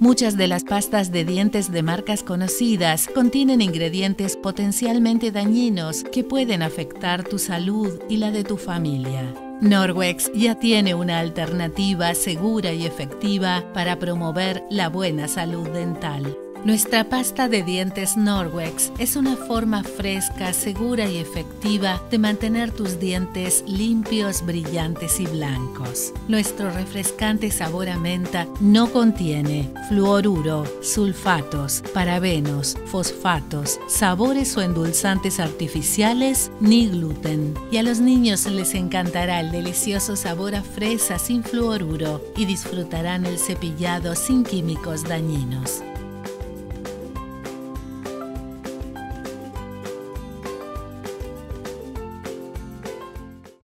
Muchas de las pastas de dientes de marcas conocidas contienen ingredientes potencialmente dañinos que pueden afectar tu salud y la de tu familia. Norwex ya tiene una alternativa segura y efectiva para promover la buena salud dental. Nuestra pasta de dientes Norwex es una forma fresca, segura y efectiva de mantener tus dientes limpios, brillantes y blancos. Nuestro refrescante sabor a menta no contiene fluoruro, sulfatos, parabenos, fosfatos, sabores o endulzantes artificiales ni gluten. Y a los niños les encantará el delicioso sabor a fresa sin fluoruro y disfrutarán el cepillado sin químicos dañinos.